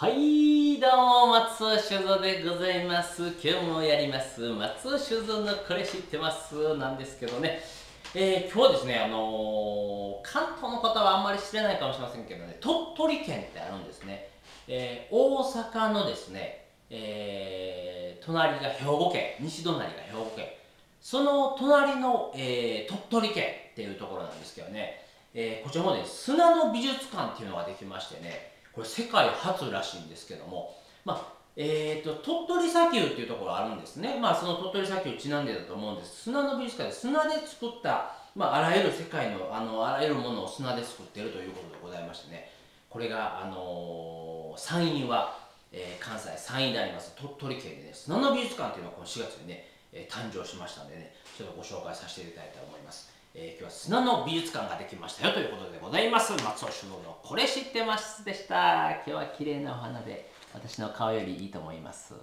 はい、どうも、松尾修造でございます。今日もやります。松尾修造のこれ知ってます？なんですけどね、えー今日ですね、あのー関東の方はあんまり知らないかもしれませんけどね、鳥取県ってあるんですね。えー大阪のですね、えー隣が兵庫県、西隣が兵庫県、その隣の、えー鳥取県っていうところなんですけどね、えーこちらもね、砂の美術館っていうのができましてね、これ世界初らしいんですけども、まあ、えーと、鳥取砂丘っていうところがあるんですね。まあ、その鳥取砂丘ちなんでだと思うんです。砂の美術館で砂で作った、まあ、あらゆる世界の、あの、あらゆるものを砂で作ってるということでございましてね、これが、あのー山陰は、えー関西山陰であります鳥取県でね、砂の美術館っていうのがこの4月にね、えー誕生しましたんでね、ちょっとご紹介させていただきたいと思います。えー今日は砂の美術館ができましたよということでございます。松尾首脳のこれ知ってますでした。今日は綺麗なお花で私の顔よりいいと思います。